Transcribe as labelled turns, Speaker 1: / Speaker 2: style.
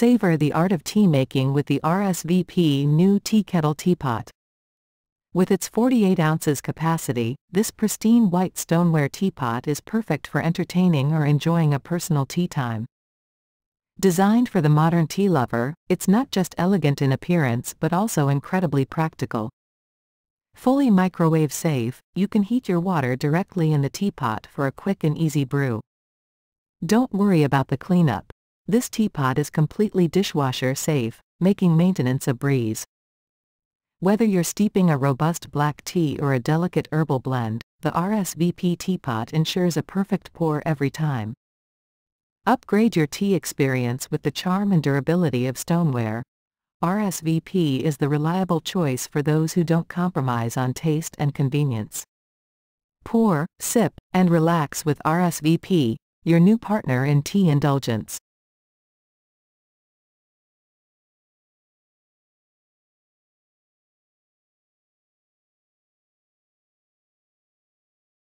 Speaker 1: Savor the art of tea making with the RSVP new Tea Kettle Teapot. With its 48 ounces capacity, this pristine white stoneware teapot is perfect for entertaining or enjoying a personal tea time. Designed for the modern tea lover, it's not just elegant in appearance but also incredibly practical. Fully microwave safe, you can heat your water directly in the teapot for a quick and easy brew. Don't worry about the cleanup. This teapot is completely dishwasher safe, making maintenance a breeze. Whether you're steeping a robust black tea or a delicate herbal blend, the RSVP teapot ensures a perfect pour every time. Upgrade your tea experience with the charm and durability of stoneware. RSVP is the reliable choice for those who don't compromise on taste and convenience. Pour, sip, and relax with RSVP, your new partner in tea indulgence.